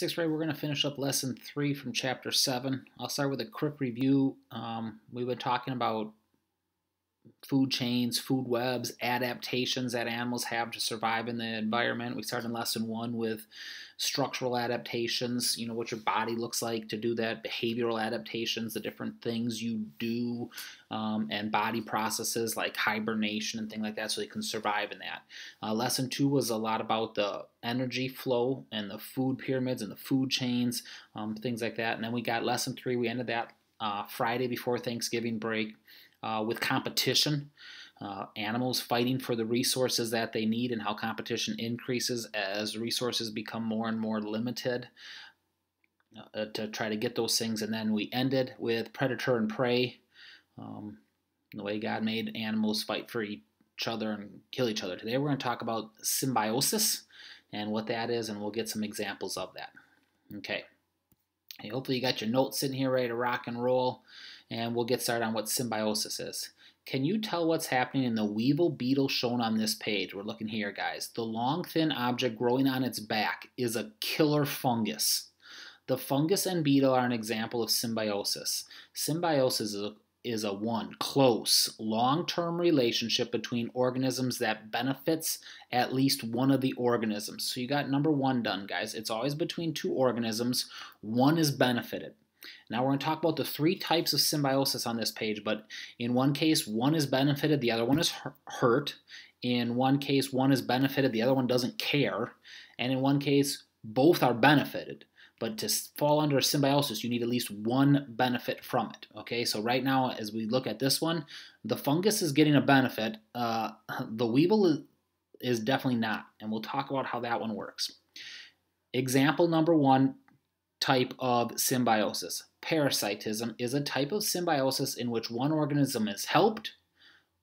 Sixth grade, we're going to finish up lesson three from chapter seven. I'll start with a quick review. Um, we've been talking about food chains, food webs, adaptations that animals have to survive in the environment. We started in lesson one with structural adaptations, you know, what your body looks like to do that, behavioral adaptations, the different things you do, um, and body processes like hibernation and things like that so they can survive in that. Uh, lesson two was a lot about the energy flow and the food pyramids and the food chains, um, things like that. And then we got lesson three, we ended that uh, Friday before Thanksgiving break uh, with competition. Uh, animals fighting for the resources that they need and how competition increases as resources become more and more limited uh, to try to get those things. And then we ended with predator and prey, um, the way God made animals fight for each other and kill each other. Today we're going to talk about symbiosis and what that is, and we'll get some examples of that. Okay. Hey, hopefully you got your notes sitting here ready to rock and roll and we'll get started on what symbiosis is. Can you tell what's happening in the weevil beetle shown on this page? We're looking here, guys. The long, thin object growing on its back is a killer fungus. The fungus and beetle are an example of symbiosis. Symbiosis is a, one, close, long-term relationship between organisms that benefits at least one of the organisms. So you got number one done, guys. It's always between two organisms. One is benefited. Now we're going to talk about the three types of symbiosis on this page, but in one case, one is benefited, the other one is hurt. In one case, one is benefited, the other one doesn't care. And in one case, both are benefited. But to fall under symbiosis, you need at least one benefit from it. Okay, so right now, as we look at this one, the fungus is getting a benefit. Uh, the weevil is, is definitely not, and we'll talk about how that one works. Example number one type of symbiosis. Parasitism is a type of symbiosis in which one organism is helped,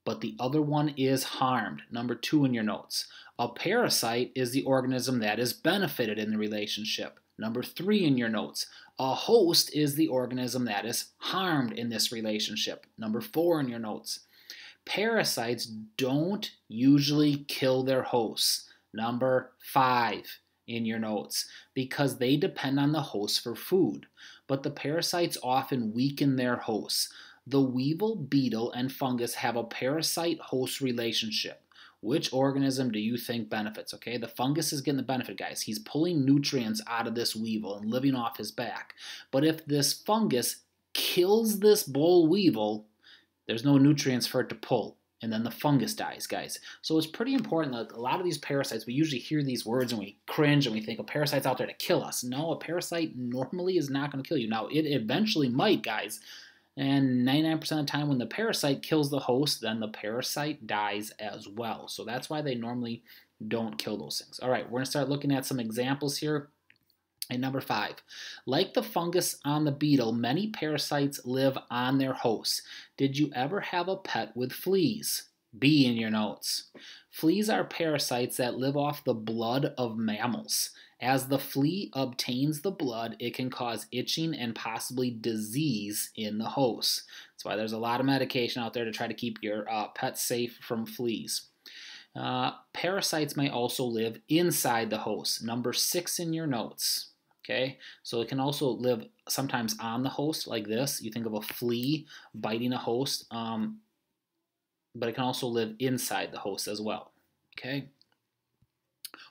but the other one is harmed. Number two in your notes. A parasite is the organism that is benefited in the relationship. Number three in your notes. A host is the organism that is harmed in this relationship. Number four in your notes. Parasites don't usually kill their hosts. Number five in your notes because they depend on the host for food, but the parasites often weaken their hosts. The weevil, beetle, and fungus have a parasite host relationship. Which organism do you think benefits? Okay, the fungus is getting the benefit, guys. He's pulling nutrients out of this weevil and living off his back. But if this fungus kills this boll weevil, there's no nutrients for it to pull and then the fungus dies, guys. So it's pretty important that a lot of these parasites, we usually hear these words and we cringe and we think a parasite's out there to kill us. No, a parasite normally is not going to kill you. Now, it eventually might, guys. And 99% of the time, when the parasite kills the host, then the parasite dies as well. So that's why they normally don't kill those things. All right, we're going to start looking at some examples here. And number five, like the fungus on the beetle, many parasites live on their hosts. Did you ever have a pet with fleas? B in your notes. Fleas are parasites that live off the blood of mammals. As the flea obtains the blood, it can cause itching and possibly disease in the host. That's why there's a lot of medication out there to try to keep your uh, pet safe from fleas. Uh, parasites may also live inside the host. Number six in your notes. Okay, so it can also live sometimes on the host like this. You think of a flea biting a host, um, but it can also live inside the host as well. Okay.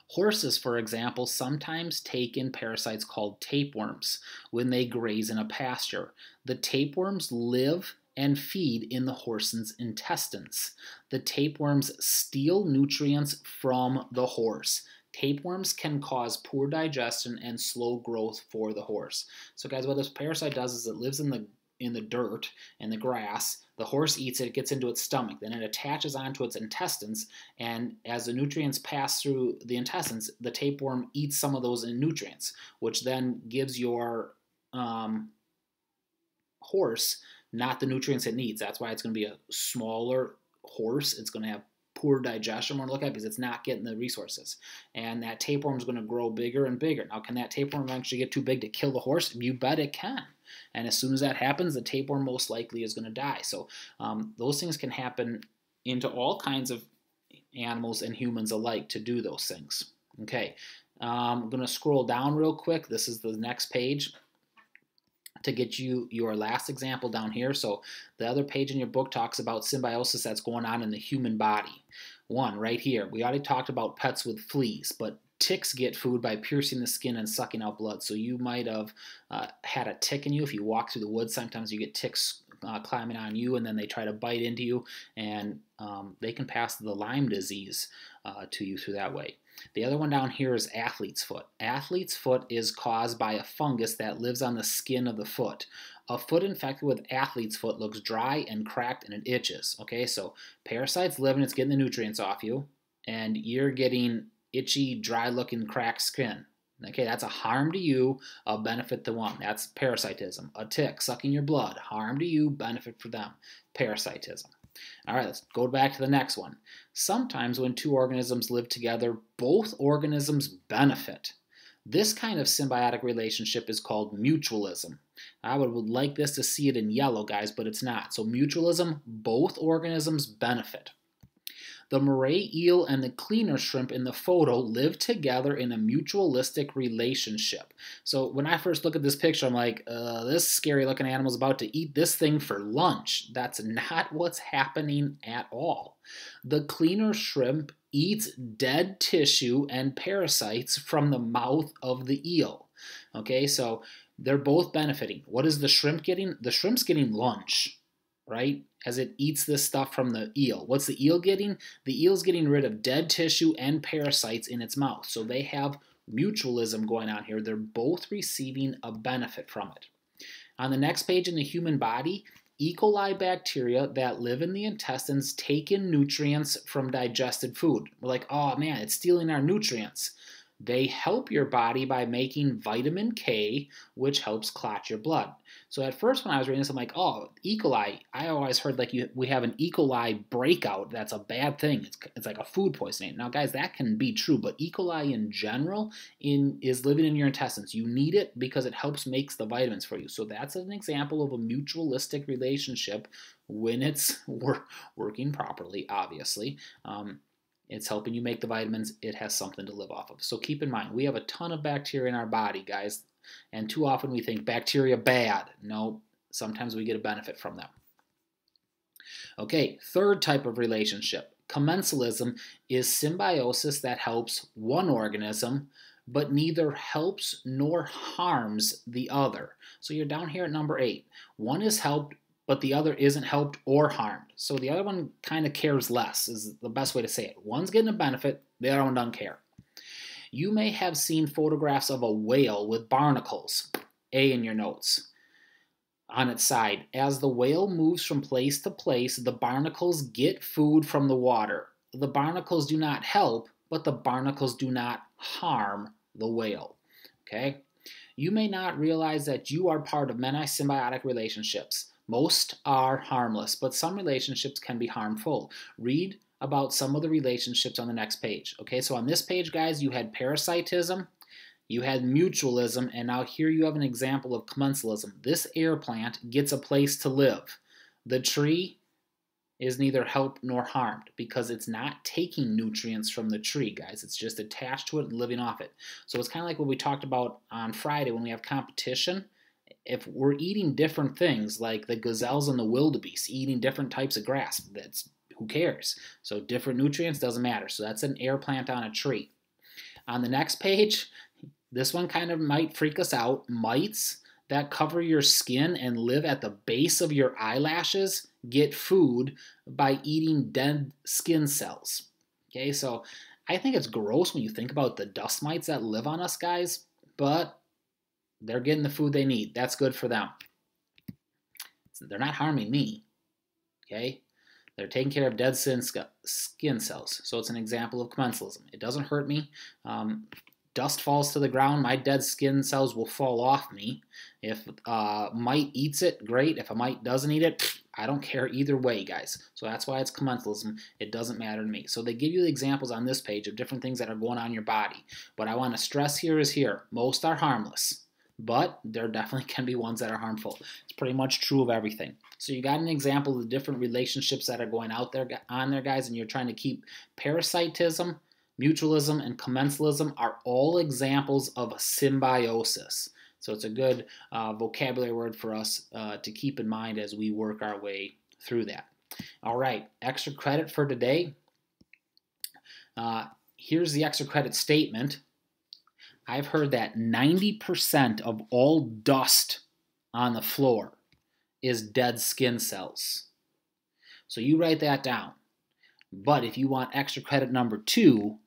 Horses, for example, sometimes take in parasites called tapeworms when they graze in a pasture. The tapeworms live and feed in the horse's intestines. The tapeworms steal nutrients from the horse. Tapeworms can cause poor digestion and slow growth for the horse. So guys, what this parasite does is it lives in the in the dirt and the grass. The horse eats it, it gets into its stomach, then it attaches onto its intestines, and as the nutrients pass through the intestines, the tapeworm eats some of those in nutrients, which then gives your um, horse not the nutrients it needs. That's why it's going to be a smaller horse. It's going to have poor digestion we're going to look at because it's not getting the resources. And that tapeworm is going to grow bigger and bigger. Now, can that tapeworm actually get too big to kill the horse? You bet it can. And as soon as that happens, the tapeworm most likely is going to die. So um, those things can happen into all kinds of animals and humans alike to do those things. Okay. Um, I'm going to scroll down real quick. This is the next page to get you your last example down here. So the other page in your book talks about symbiosis that's going on in the human body. One right here. We already talked about pets with fleas, but ticks get food by piercing the skin and sucking out blood. So you might have uh, had a tick in you. If you walk through the woods, sometimes you get ticks uh, climbing on you and then they try to bite into you and um, they can pass the Lyme disease uh, to you through that way. The other one down here is athlete's foot. Athlete's foot is caused by a fungus that lives on the skin of the foot. A foot infected with athlete's foot looks dry and cracked and it itches. Okay, so parasites live and it's getting the nutrients off you, and you're getting itchy, dry looking, cracked skin. Okay, that's a harm to you, a benefit to one. That's parasitism. A tick sucking your blood, harm to you, benefit for them. Parasitism. All right, let's go back to the next one. Sometimes when two organisms live together, both organisms benefit. This kind of symbiotic relationship is called mutualism. I would, would like this to see it in yellow, guys, but it's not. So mutualism, both organisms benefit. The moray eel and the cleaner shrimp in the photo live together in a mutualistic relationship. So when I first look at this picture, I'm like, uh, this scary looking animal is about to eat this thing for lunch. That's not what's happening at all. The cleaner shrimp eats dead tissue and parasites from the mouth of the eel. Okay, so they're both benefiting. What is the shrimp getting? The shrimp's getting lunch, right? as it eats this stuff from the eel. What's the eel getting? The eel's getting rid of dead tissue and parasites in its mouth. So they have mutualism going on here. They're both receiving a benefit from it. On the next page in the human body, E. coli bacteria that live in the intestines take in nutrients from digested food. We're like, oh man, it's stealing our nutrients. They help your body by making vitamin K, which helps clot your blood. So at first, when I was reading this, I'm like, oh, E. coli. I always heard like you, we have an E. coli breakout. That's a bad thing. It's, it's like a food poisoning. Now, guys, that can be true, but E. coli in general in is living in your intestines. You need it because it helps makes the vitamins for you. So that's an example of a mutualistic relationship when it's working properly, obviously. Um, it's helping you make the vitamins. It has something to live off of. So keep in mind, we have a ton of bacteria in our body, guys. And too often we think bacteria bad. No, sometimes we get a benefit from them. Okay, third type of relationship. Commensalism is symbiosis that helps one organism, but neither helps nor harms the other. So you're down here at number eight. One is helped but the other isn't helped or harmed. So the other one kind of cares less, is the best way to say it. One's getting a benefit, the other one doesn't care. You may have seen photographs of a whale with barnacles, A in your notes, on its side. As the whale moves from place to place, the barnacles get food from the water. The barnacles do not help, but the barnacles do not harm the whale. Okay? You may not realize that you are part of many symbiotic relationships. Most are harmless, but some relationships can be harmful. Read about some of the relationships on the next page. Okay, so on this page, guys, you had parasitism, you had mutualism, and now here you have an example of commensalism. This air plant gets a place to live. The tree is neither helped nor harmed because it's not taking nutrients from the tree, guys. It's just attached to it and living off it. So it's kind of like what we talked about on Friday when we have competition if we're eating different things like the gazelles and the wildebeest eating different types of grass that's who cares? So different nutrients doesn't matter. So that's an air plant on a tree. On the next page this one kind of might freak us out. Mites that cover your skin and live at the base of your eyelashes get food by eating dead skin cells. Okay so i think it's gross when you think about the dust mites that live on us guys but they're getting the food they need. That's good for them. They're not harming me. Okay? They're taking care of dead skin cells. So it's an example of commensalism. It doesn't hurt me. Um, dust falls to the ground, my dead skin cells will fall off me. If uh, mite eats it, great. If a mite doesn't eat it, I don't care either way, guys. So that's why it's commensalism. It doesn't matter to me. So they give you the examples on this page of different things that are going on in your body. What I want to stress here is here. Most are harmless but there definitely can be ones that are harmful. It's pretty much true of everything. So you got an example of the different relationships that are going out there on there, guys, and you're trying to keep parasitism mutualism, and commensalism are all examples of symbiosis. So it's a good uh, vocabulary word for us uh, to keep in mind as we work our way through that. All right, extra credit for today. Uh, here's the extra credit statement. I've heard that 90% of all dust on the floor is dead skin cells. So you write that down. But if you want extra credit number two,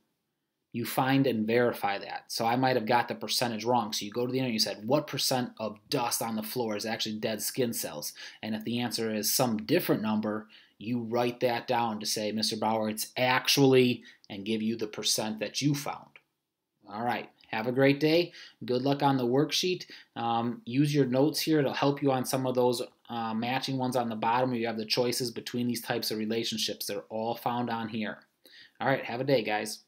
you find and verify that. So I might have got the percentage wrong. So you go to the internet, and you said, what percent of dust on the floor is actually dead skin cells? And if the answer is some different number, you write that down to say, Mr. Bauer, it's actually, and give you the percent that you found. All right. Have a great day. Good luck on the worksheet. Um, use your notes here. It'll help you on some of those uh, matching ones on the bottom where you have the choices between these types of relationships. They're all found on here. All right. Have a day, guys.